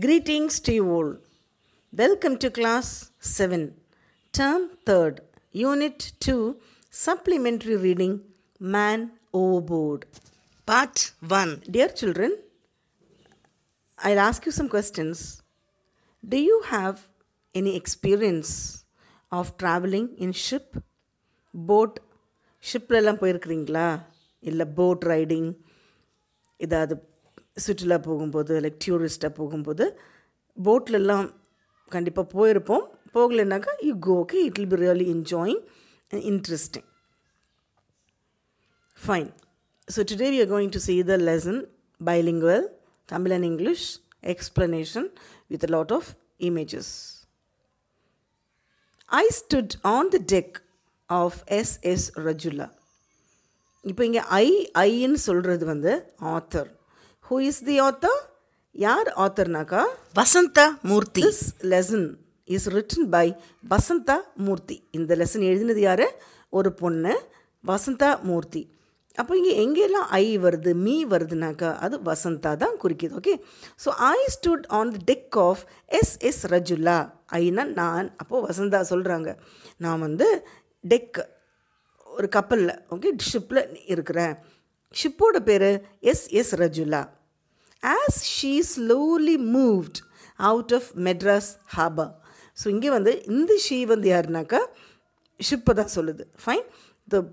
Greetings to you all. Welcome to class 7, term 3rd, unit 2, supplementary reading Man Overboard. Part 1. Dear children, I'll ask you some questions. Do you have any experience of traveling in ship? boat ஷிப்லலாம் போயிருக்கிறீங்களா இல்லை boat riding ஏதாவது சுற்றுலா போகும்போது like டூரிஸ்ட்டாக போகும்போது போட்லெல்லாம் கண்டிப்பாக போயிருப்போம். போகலைனாக்கா you go okay it will be really enjoying interesting fine so today we are going to see the lesson bilingual Tamil and English explanation with a lot of images. I stood on the deck of SS Rajula. இப்போ இங்கே I ஐன்னு சொல்கிறது வந்து author who is the author யார் ஆத்தர்னாக்கா Vasantha Murthy. This lesson is written by Vasantha Murthy. இந்த lesson எழுதினது யார்? ஒரு பொண்ணு வசந்தா மூர்த்தி. அப்போ இங்கே எங்கெல்லாம் ஐ வருது மீ வருதுனாக்கா அது வசந்தா தான் குறிக்குது okay so I stood on the deck of S S Rajula Aina நான் அப்போது வசந்தா சொல்கிறாங்க நான் வந்து டெக் ஒரு கப்பலில் ஓகே ஷிப்பில் இருக்கிறேன். ஷிப்போட பேர் S S Rajula as she slowly moved out of Madras harbour so இங்கே வந்து இந்த ஷீ வந்து யாருனாக்கா ஷிப்பை தான் சொல்லுது. Fine the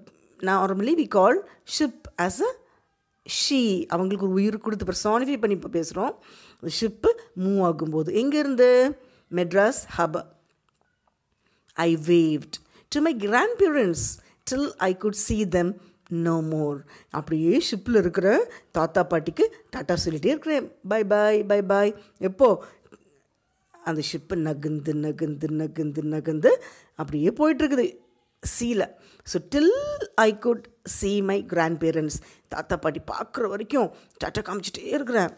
normally we call ship as a she அவங்களுக்கு ஒரு உயிர் கொடுத்து பர்சானிஃபை பண்ணி இப்போ பேசுகிறோம் ஷிப்பு மூவ் ஆகும்போது எங்கேருந்து? Madras harbour I waved to my grandparents till I could see them no more அப்படியே ஷிப்பில் இருக்கிற தாத்தா பாட்டிக்கு டாட்டா சொல்லிகிட்டே இருக்கிறேன். பை பாய் பை பாய் எப்போ? அந்த ஷிப்பு நகுந்து நகுந்து நகுந்து நகுந்து அப்படியே போயிட்டுருக்குது. சீல. So till I could see my grandparents தாத்தா பாட்டி பார்க்குற வரைக்கும் டாட்டா காமிச்சிட்டே இருக்கிறேன்.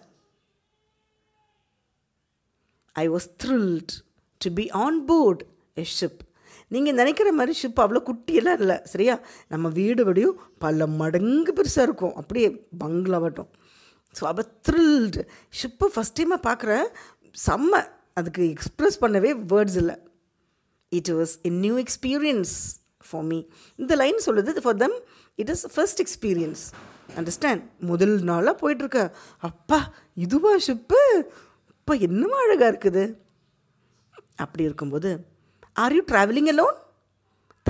I was thrilled to be on board a ship நீங்கள் நினைக்கிற மாதிரி ஷிப் அவ்வளோ குட்டியெல்லாம் இல்லை சரியா? நம்ம வீடு விடையும் பல மடங்கு பெருசாக இருக்கும். அப்படியே பங்களாவட்டும் ஸோ அவ த்ரில்டு ஷிப்பை ஃபஸ்ட் டைமாக பார்க்குறேன் செம்ம. அதுக்கு எக்ஸ்ப்ரெஸ் பண்ணவே வேர்ட்ஸ் இல்லை. It was a new experience for me இந்த லைன் சொல்லுது for them it is first experience understand முதல் நாளாக போயிட்டுருக்க. அப்பா இதுவா ஷிப்பு? அப்பா என்னமா அழகாக இருக்குது? அப்படி இருக்கும்போது ஆர் யூ ட்ராவலிங் அலோன்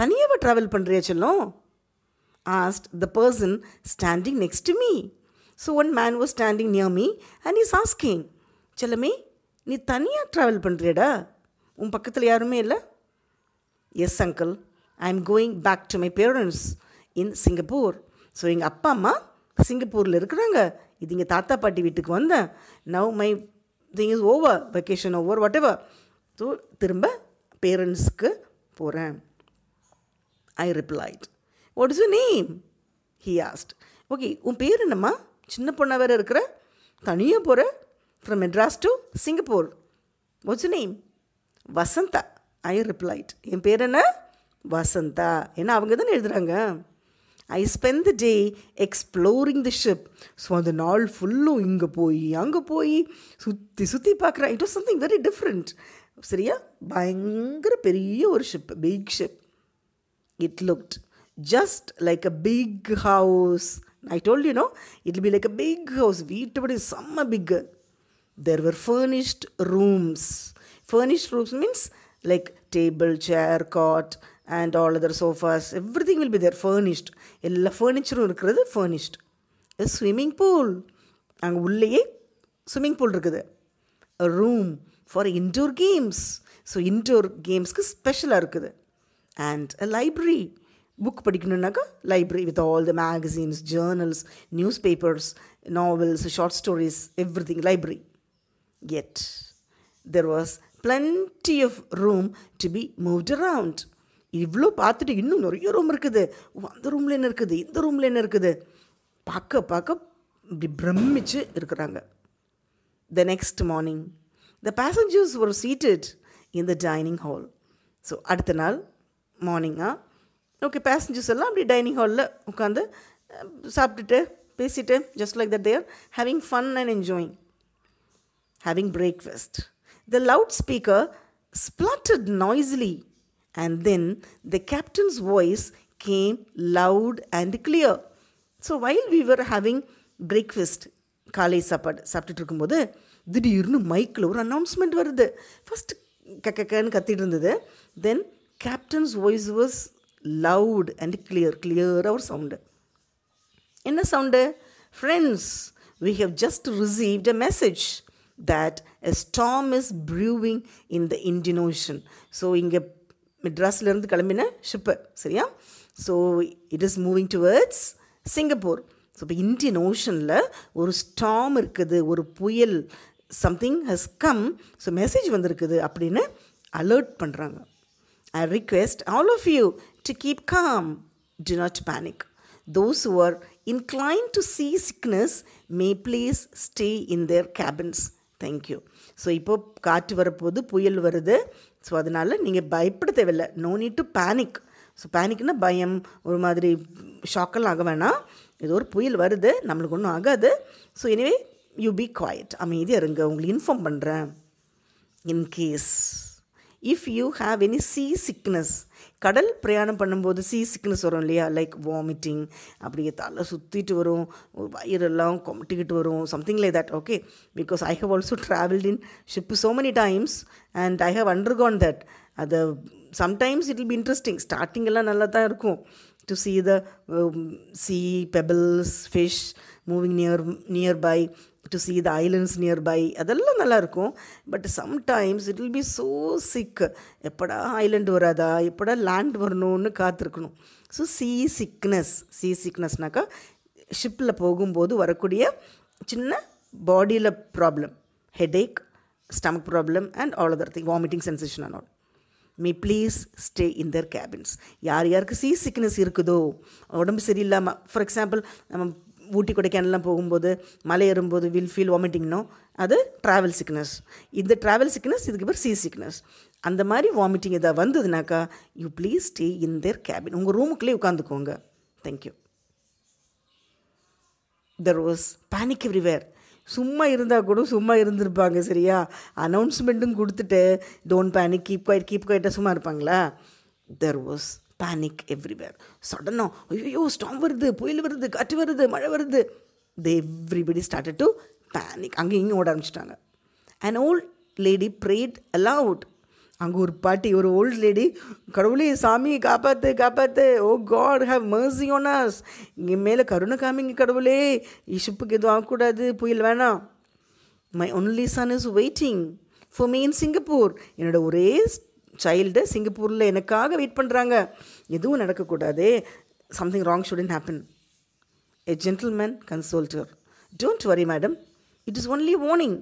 தனியாக ட்ராவல் பண்ணுறியா சொல்லும்? Asked the person standing next me so one man was standing near me and is asking செல்லமே நீ தனியாக ட்ராவல் பண்ணுறியடா உன் பக்கத்தில் யாருமே இல்லை? Yes uncle I am going back to my parents in Singapore so எங்கள் அப்பா அம்மா சிங்கப்பூரில் இருக்கிறாங்க. இது இங்கே தாத்தா பாட்டி வீட்டுக்கு வந்தேன். Now my thing is over vacation over whatever so திரும்ப பேரண்ட்ஸ்க்கு போகிறேன் I replied what is you name he asked okay உன் பேர் என்னம்மா? சின்ன பொண்ணாக வேறு இருக்கிற? தனியாக போகிற from Madras to Singapore what's you name Vasantha. I replied என் பேர் என்ன? வசந்தா. ஏன்னா அவங்க தானே எழுதுகிறாங்க I spend the day exploring the ship so அந்த நாள் ஃபுல்லும் இங்கே போய் அங்கே போய் சுற்றி சுற்றி பார்க்குறேன். It was something very different சரியா? பயங்கர பெரிய ஒரு ship big ship it looked just like a big house I told you know it be like a big house வீட்டுபடி செம்ம big there were furnished rooms furnished rooms means like table chair cot and all other sofas everything will be there furnished எல்லா ஃபர்னிச்சரும் இருக்கிறது furnished swimming pool அங்கே உள்ளேயே swimming pool இருக்குது. Room for indoor games so indoor கேம்ஸ்க்கு ஸ்பெஷலாக இருக்குது and a library book படிக்கணுன்னாக்கா library with all the magazines journals newspapers novels short stories everything library at there was plenty of room to be moved around இவ்வளோ பார்த்துட்டு இன்னும் நிறைய room இருக்குது. அந்த ரூமில் என்ன இருக்குது? இந்த ரூமில் என்ன இருக்குது? பார்க்க பார்க்க இப்படி பிரமிச்சு இருக்கிறாங்க. The next morning the passengers were seated in the dining hall so அடுத்த நாள் மார்னிங்காக ஓகே பேசஞ்சர்ஸ் எல்லாம் அப்படி டைனிங் ஹாலில் உட்காந்து சாப்பிட்டுட்டு பேசிட்டு just like that they're having fun and enjoying having breakfast. The loudspeaker spluttered noisily, and then the captain's voice came loud and clear. So while we were having breakfast, காலை சாப்பாடு சாப்பிட்டுட்டு இருக்கும்போது திடீர்னு மைக்கில் ஒரு அனௌன்ஸ்மெண்ட் வருது. ஃபஸ்ட்டு கக்கன்னு கத்திட்டு இருந்தது. Then captain's voice was loud and clear கிளியராக ஒரு சவுண்டு என்ன sound friends we have just received a message that a storm is brewing in the Indian ocean so இங்கே மெட்ராஸ்லேருந்து கிளம்பின ஷிப்பு சரியா? So it is moving towards Singapore so இப்போ Indian ஓஷனில் ஒரு ஸ்டாம் இருக்குது ஒரு புயல் something has come so message வந்திருக்குது அப்படின்னு அலர்ட் பண்ணுறாங்க I request all of you to keep calm to not panic those who are to see see may may stay in in cabins cabins. Thank so இப்போ காற்று வரப்போது புயல் வருது. So அதனால் நீங்கள் பயப்பட தேவையில்லை. No need to panic so பேனிக்னா பயம் ஒரு மாதிரி ஷாக்கெல்லாம் ஆக வேணாம். ஏதோ ஒரு புயல் வருது நம்மளுக்கு ஒன்றும் ஆகாது. So anyway you be quiet அமைதியாக இருங்க உங்களுக்கு இன்ஃபார்ம் பண்ணுறேன் in case if you have any seasickness கடல் பிரயாணம் பண்ணும்போது சீ சிக்னஸ் வரும் இல்லையா? லைக் வாமிட்டிங் அப்படியே தலை சுற்றிட்டு வரும். வயிறெல்லாம் கொமட்டிக்கிட்டு வரும். Something like that okay because I have also travelled in ship so many times and I have undergone that அது sometimes it will be interesting ஸ்டார்டிங்கெல்லாம் நல்லா தான் இருக்கும். To see the sea pebbles fish moving near nearby to see the islands nearby அதெல்லாம் நல்லாயிருக்கும். But sometimes it will be so sick எப்படா island வராதா? எப்படா land வரணும்னு காத்திருக்கணும். ஸோ சீ சிக்னஸ் சீ சிக்னஸ்னாக்கா ஷிப்பில் போகும்போது வரக்கூடிய சின்ன பாடியில் problem headache stomach problem and all other thing vomiting sensation and all may please stay in their cabins யார் யாருக்கு சீ சிக்னஸ் இருக்குதோ உடம்பு சரியில்லாமல் ஃபார் எக்ஸாம்பிள் நம்ம ஊட்டி கொடைக்கானல்லாம் போகும்போது மலை ஏறும்போது வில் ஃபீல் வாமிட்டிங்னோ அது ட்ராவல் சிக்னஸ் இந்த ட்ராவல் சிக்னஸ் இதுக்கு பேர் சீ சிக்னஸ் அந்த மாதிரி வாமிட்டிங் இதாக வந்ததுனாக்கா you please stay in their cabin உங்கள் ரூமுக்குள்ளேயே உட்காந்துக்கோங்க. Thank you there was panic everywhere சும்மா இருந்தால் கூட சும்மா இருந்திருப்பாங்க சரியா? அனௌன்ஸ்மெண்ட்டும் கொடுத்துட்டு don't panic keep quiet keep குவைட்டாக சும்மா இருப்பாங்களா? தெர் வாஸ் பேனிக் எவ்ரிவேர் சடனாக ஐயோ ஸ்டாம் வருது புயல் வருது காற்று வருது மழை வருது. They everybody started to panic அங்கே இங்கே ஓட ஆரம்பிச்சிட்டாங்க. And old lady prayed aloud அங்கே ஒரு பாட்டி ஒரு ஓல்ட் லேடி கடவுளே சாமி காப்பாற்று காப்பாற்று oh oh God have mercy on us இங்கே மேலே கருணை காமிங்க கடவுளே. ஷிப்புக்கு எதுவும் ஆகக்கூடாது புயல் வேணாம். My only son is waiting for me in Singapore என்னோட ஒரே சைல்டு சிங்கப்பூரில் எனக்காக வெயிட் பண்ணுறாங்க எதுவும் நடக்கக்கூடாதே. Something wrong shouldn't happen a gentleman consoled don't worry madam it is only warning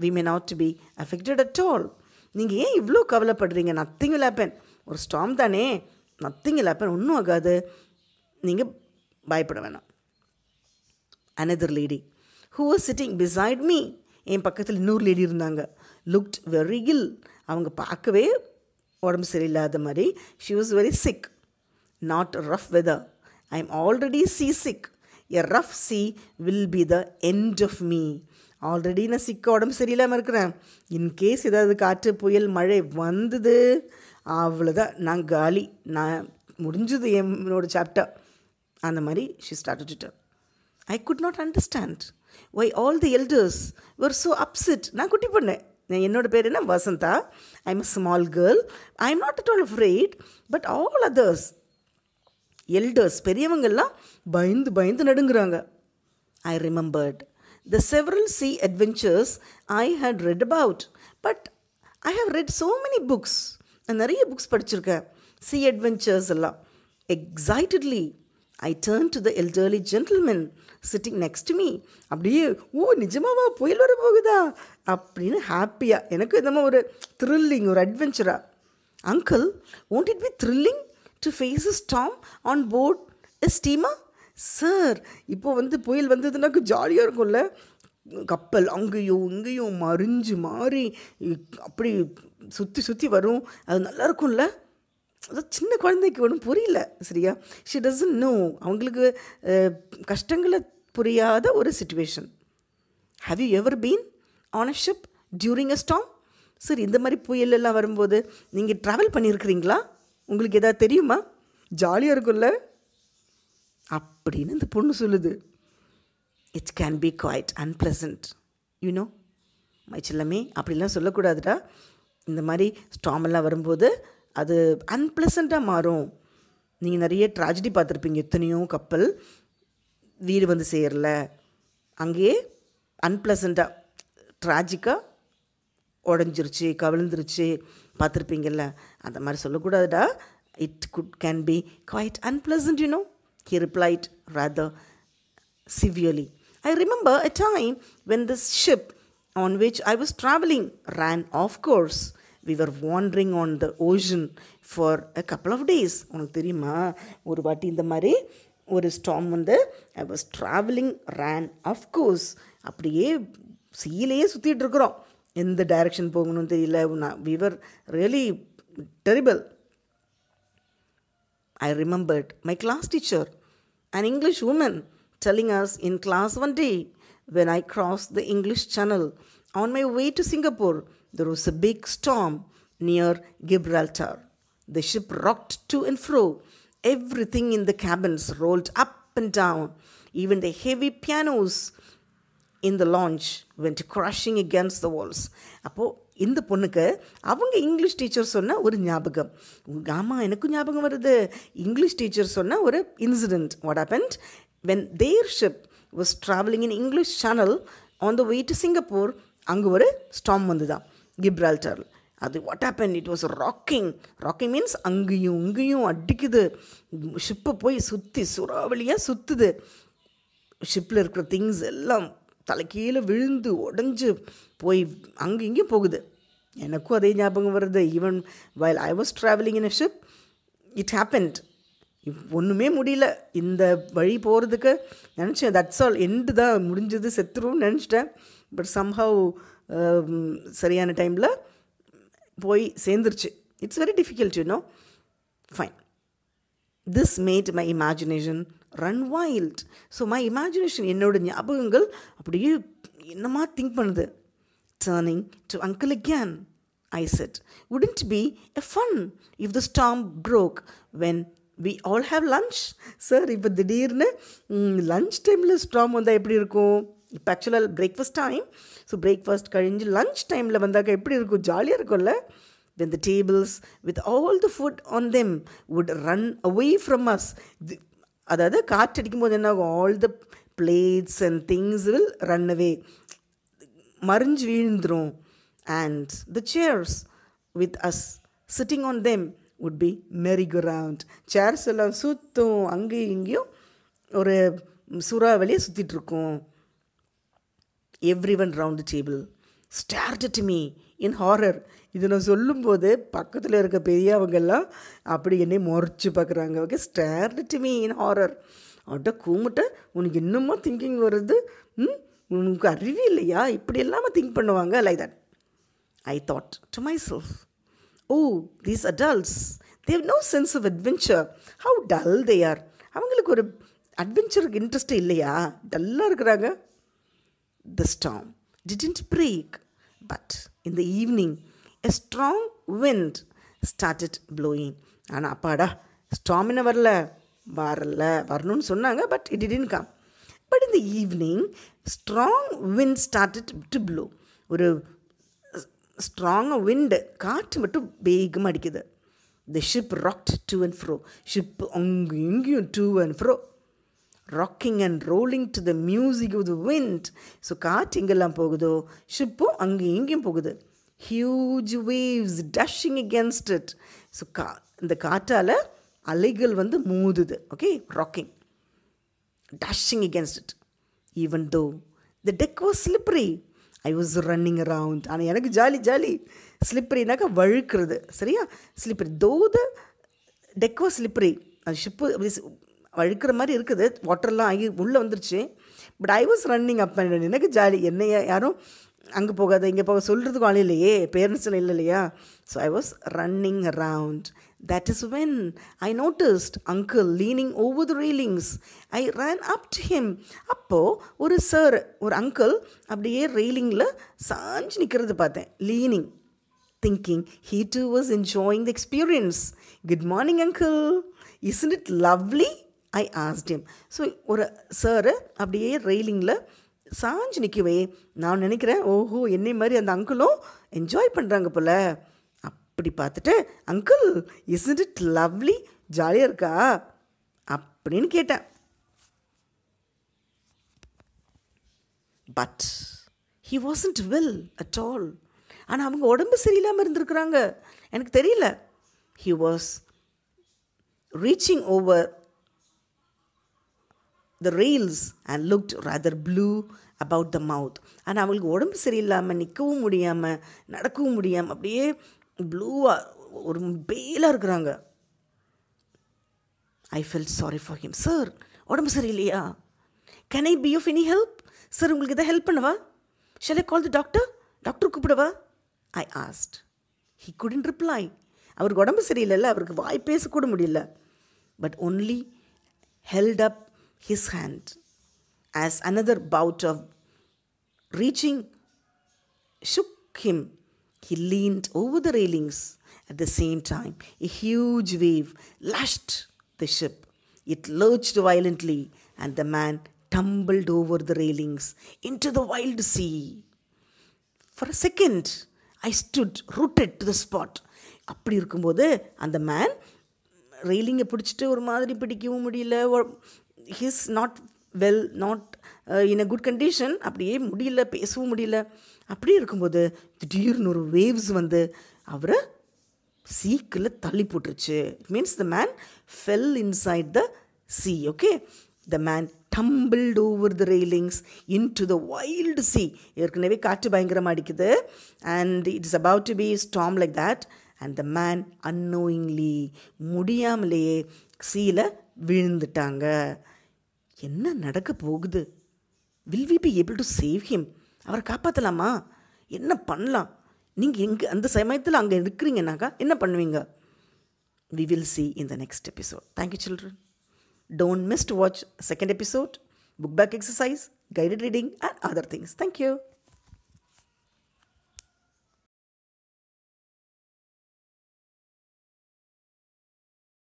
we may not be affected at all நீங்கள் ஏன் இவ்வளோ கவலைப்படுறீங்க? நத்திங் will ஒரு ஸ்டாம் தானே. நத்திங் will ஒன்றும் ஆகாது. நீங்கள் பயப்பட வேணாம். Another lady who was sitting beside me என் பக்கத்தில் இன்னொரு லேடி இருந்தாங்க. லுக்ட் வெரி இல் அவங்க பார்க்கவே உடம்பு சரியில்லாத மாதிரி she was very sick not rough weather I am already seasick a rough sea will be the end of me already நான் சிக்க உடம்பு சரியில்லாமல் இருக்கிறேன். இன்கேஸ் ஏதாவது காற்று புயல் மழை வந்தது அவ்வளோதான் நான் காலி. நான் முடிஞ்சது என்னோட சாப்டர் அந்த மாதிரி she start I could not understand why all the elders were so upset நான் குட்டி பண்ணேன் என்னோட பேர் என்ன? Vasantha. I am a small girl I am not at all afraid but all others elders பெரியவங்கள்லாம் பயந்து பயந்து நடுங்குறாங்க. I remembered the several sea adventures I had read about but I have read so many books நான் நிறைய books படிச்சிருக்கேன். Sea adventures எல்லாம். Excitedly I turn to the elderly gentleman sitting next me அப்படியே ஓ நிஜமாவா? புயல் வர போகுதா அப்படின்னு ஹாப்பியாக எனக்கு என்னமோ ஒரு த்ரில்லிங் ஒரு அட்வென்ச்சராக uncle won't it be thrilling to face a storm on board a steamer sir இப்போ வந்து புயல் வந்ததுனாக்கு ஜாலியாக இருக்கும்ல. கப்பல் அங்கேயோ இங்கேயோ மறிஞ்சு மாறி அப்படி சுற்றி சுற்றி வரும். அது நல்லா இருக்கும்ல. அது சின்ன குழந்தைக்கு ஒன்றும் புரியல சரியா? ஷி டசன் நோ அவங்களுக்கு கஷ்டங்களை புரியாத ஒரு situation have you ever been on a ship during a storm சரி இந்த மாதிரி புயல் எல்லாம் வரும்போது நீங்கள் ட்ராவல் பண்ணியிருக்கிறீங்களா உங்களுக்கு எதாவது தெரியுமா? ஜாலியாக இருக்கும்ல? அப்படின்னு இந்த பொண்ணு சொல்லுது. It's can be quite unpleasant you know மைச்சில்லமே அப்படிலாம் சொல்லக்கூடாதுடா. இந்த மாதிரி ஸ்டாம் எல்லாம் வரும்போது அது அன்பிளசண்ட்டாக மாறும். நீங்கள் நிறைய ட்ராஜடி பார்த்துருப்பீங்க. எத்தனையோ கப்பல் வீடு வந்து சேரல. அங்கேயே அன்பிளசண்ட்டாக ட்ராஜிக்காக உடஞ்சிருச்சு கவிழ்ந்துருச்சு பார்த்துருப்பீங்கள்ல அந்த மாதிரி சொல்லக்கூடாதுடா. It could can be quite unpleasant you know he replied rather severely I remember a time when this ship on which I was traveling ran off course. We were wandering on the ocean for a couple of days. உனக்கு தெரியுமா ஒரு வாட்டி இந்த மாதிரி ஒரு storm வந்து I was travelling rain course அப்படியே சீலையே சுற்றிட்டு இருக்கிறோம் எந்த டைரக்ஷன் போகணும்னு தெரியல we were really terrible I remembered my class teacher, an English woman, telling us in class one day when I crossed the English Channel on my way to Singapore, there was a big storm near Gibraltar. The ship rocked to and fro. Everything in the cabins rolled up and down. Even the heavy pianos in the launch went crushing against the walls. அப்போது இந்த பொண்ணுக்கு அவங்க English teacher சொன்ன ஒரு ஞாபகம் ஆமாம் எனக்கும் ஞாபகம் வருது இங்கிலீஷ் டீச்சர் சொன்ன ஒரு incident what happened when their ship was travelling in English Channel on the way to Singapore அங்கே ஒரு ஸ்டாம் வந்துதான் கிப்ரால்டர் அது what happen it was rocking rocking means அங்கேயும் இங்கேயும் அடிக்குது. ஷிப்பை போய் சுற்றி சுறாவளியாக சுற்றுது ஷிப்பில் இருக்கிற திங்ஸ் எல்லாம் தலைக்கீழே விழுந்து உடஞ்சி போய் அங்கே இங்கேயும் போகுது. எனக்கும் அதே ஞாபகம் வருது. Even while I was travelling in a ship it happened ஒன்றுமே முடியல. இந்த வழி போகிறதுக்கு நினச்சேன். தட்ஸ் ஆல் எண்டு தான் முடிஞ்சது. செத்துருவோம்னு நினச்சிட்டேன். பட் சம்ஹவ் சரியான டைமில் போய் சேர்ந்துருச்சு. It's very difficult you know fine this made my imagination run wild so my imagination என்னோட ஞாபகங்கள் அப்படியே என்னமா திங்க் பண்ணுது. Turning to uncle again I said wouldn't be a fun if the storm broke when we all have lunch sir இப்போ திடீர்னு lunch டைமில் ஸ்டாம் வந்தால் எப்படி இருக்கும்? இப்போ ஆக்சுவலாக பிரேக்ஃபாஸ்ட் டைம் ஸோ பிரேக்ஃபாஸ்ட் கழிஞ்சு லஞ்ச் டைமில் வந்தாக்க எப்படி இருக்கும்? ஜாலியாக இருக்கும்ல? When the tables with all the food on them would run away from us அதாவது காற்றடிக்கும் போது என்ன ஆகும் all the plates and things will run away மறிஞ்சு வீழ்ந்துடும் and the chairs with us sitting on them would be merry go round chairs எல்லாம் சுற்றும் அங்கேயும் இங்கேயும் ஒரு சூறாவளியை சுற்றிட்டுருக்கோம் every one round table start to me in horror இது நான் சொல்லும்போது பக்கத்தில் இருக்க பெரியவங்கெல்லாம் அப்படி என்னை முறைச்சி பார்க்குறாங்க. Okay start to me in horror அவட்ட கூமிட்ட உனக்கு இன்னுமா திங்கிங் வருது. ம்? உனக்கு அறிவு இல்லையா? இப்படி இல்லாமல் திங்க் பண்ணுவாங்க. Like that I thought to myself oh these adults they've no sense of adventure how dull they are அவங்களுக்கு ஒரு அட்வென்ச்சருக்கு இன்ட்ரெஸ்ட் இல்லையா? டல்லாக இருக்கிறாங்க. The storm. Didn't break, but in the evening, a strong wind started blowing. ஆனால் அப்பாடா ஸ்டாம் என்ன வரல. வரல. வரணும்னு சொன்னாங்க but it didn't come but இந்த evening strong wind started to blow ஒரு ஸ்ட்ராங்காக விண்டு காற்று மட்டும் வேகமாக அடிக்குது. The ship rocked to and fro ship அங்கேயும் இங்கேயும் to and fro rocking and rolling to the music of the wind so காற்று எங்கெல்லாம் போகுதோ ஷிப்பும் அங்கேயும் இங்கேயும் போகுது. Huge waves dashing against it so கா இந்த காற்றால் அலைகள் வந்து மோதுது. Okay rocking dashing against it even though the deck was slippery I was running around ஆனால் எனக்கு ஜாலி ஜாலி. ஸ்லிப்ரினாக்கா வழுக்கிறது. சரியா? Slippery though the deck was slippery அது ஷிப்பு வழுக்கிற மாதிரி இருக்குது. வாட்டர்லாம் ஆகி உள்ளே வந்துருச்சு. But I was running up எனக்கு ஜாலி. என்னைய யாரும் அங்கே போகாத இங்கே போக சொல்கிறதுக்கும் ஆள் இல்லையே. பேரண்ட்ஸில் இல்லை இல்லையா? So I was running around that is when I noticed uncle leaning over the railings I ran up to him அப்போது ஒரு சார் ஒரு அங்கிள் அப்படியே ரெயிலிங்கில் சாஞ்சு நிற்கிறது பார்த்தேன். Leaning thinking he too was enjoying the experience good morning uncle isn't it lovely I asked him so ஒரு sir அப்படியே ரெயிலிங்கில் சாஞ்சு நிற்கவே நான் நினைக்கிறேன் ஓஹோ என்னை மாதிரி அந்த அங்கிளும் என்ஜாய் பண்ணுறாங்க போல். அப்படி பார்த்துட்டு அங்கிள் இஸ்ன்ட் இட் லவ்லி ஜாலியாக இருக்கா? அப்படின்னு கேட்டேன். But he wasn't well at all ஆனால் அவங்க உடம்பு சரியில்லாமல் இருந்திருக்கிறாங்க. எனக்கு தெரியல. He was reaching over the rails and looked rather blue about the mouth ஆனால் அவங்களுக்கு உடம்பு சரியில்லாமல் நிற்கவும் முடியாமல் நடக்கவும் முடியாமல் அப்படியே ப்ளூவாக ஒரு பேலாக இருக்கிறாங்க. I felt sorry for him sir உடம்பு சரியில்லையா? Can I be of any help sir உங்களுக்கு இதை ஹெல்ப் பண்ணவா? Shall I call the doctor doctor கூப்பிடவா? I asked he couldn't reply அவருக்கு உடம்பு சரியில்லைல்ல அவருக்கு வாய் பேசக்கூட முடியல. But only held up his hand as another bout of reaching shook him. He leaned over the railings. At the same time, a huge wave lashed the ship. It lurched violently, and the man tumbled over the railings into the wild sea. For a second, I stood rooted to the spot. அப்படி இருக்கும்போது அந்த man ரெயிலிங்கை பிடிச்சிட்டு ஒரு மாதிரி பிடிக்கவும் முடியல he's not well not in a good condition அப்படியே முடியல பேசவும் முடியல. அப்படி இருக்கும்போது திடீர்னு ஒரு வேவ்ஸ் வந்து அவரை சீக்கில் தள்ளி போட்டுருச்சு. It means the man fell inside the sea okay the man tumbled over the railings into the wild sea ஏற்கனவே காற்று பயங்கரமாக அடிக்குது. And it's about to be storm like that and the man annoyingly முடியாமலேயே சீல விழுந்துட்டாங்க. என்ன நடக்க போகுது? Will we be able to save him அவரை காப்பாற்றலாமா என்ன பண்ணலாம்? நீங்கள் எங்கே அந்த சமயத்தில் அங்கே இருக்கிறீங்கனாக்கா என்ன பண்ணுவீங்க? We will see in the next episode thank you children don't miss to watch second episode book back exercise guided reading and other things thank you